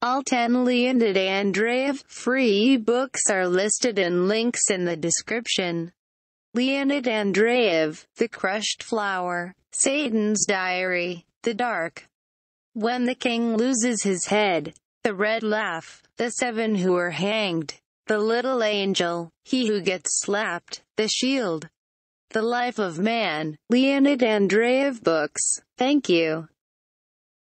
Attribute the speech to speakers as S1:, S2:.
S1: All 10 Leonid Andreyev free books are listed in links in the description. Leonid Andreyev, The Crushed Flower, Satan's Diary, The Dark. When the King Loses His Head, The Red Laugh, The Seven Who Are Hanged, The Little Angel, He Who Gets Slapped, The Shield. The Life of Man, Leonid Andreyev Books. Thank you.